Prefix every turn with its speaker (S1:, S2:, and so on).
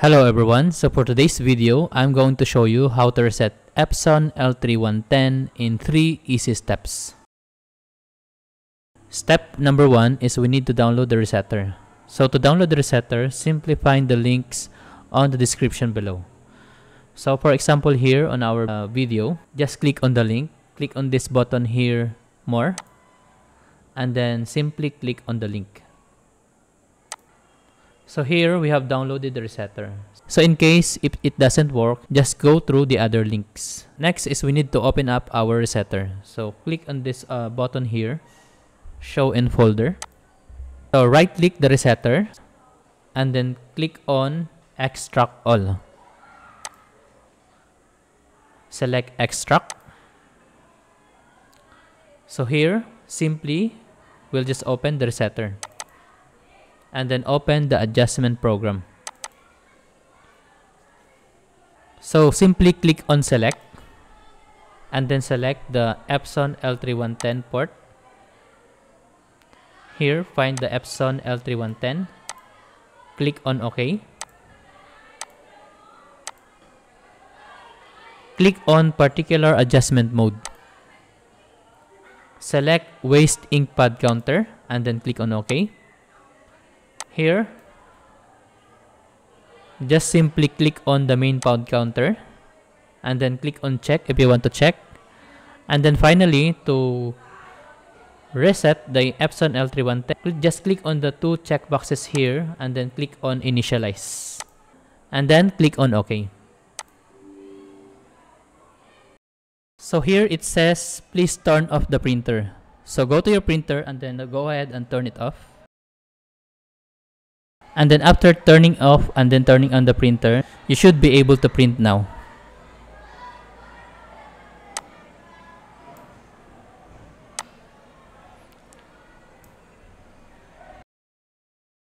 S1: Hello everyone, so for today's video, I'm going to show you how to reset Epson L3110 in 3 easy steps. Step number 1 is we need to download the resetter. So to download the resetter, simply find the links on the description below. So for example here on our uh, video, just click on the link, click on this button here, more, and then simply click on the link. So here we have downloaded the resetter. So in case if it doesn't work, just go through the other links. Next is we need to open up our resetter. So click on this uh, button here, show in folder. So right click the resetter and then click on extract all. Select extract. So here, simply, we'll just open the resetter and then open the adjustment program. So simply click on select and then select the Epson L3110 port. Here find the Epson L3110. Click on OK. Click on particular adjustment mode. Select waste ink pad counter and then click on OK here. Just simply click on the main pad counter and then click on check if you want to check. And then finally to reset the Epson L3110 just click on the two check boxes here and then click on initialize. And then click on OK. So here it says please turn off the printer. So go to your printer and then go ahead and turn it off and then after turning off and then turning on the printer you should be able to print now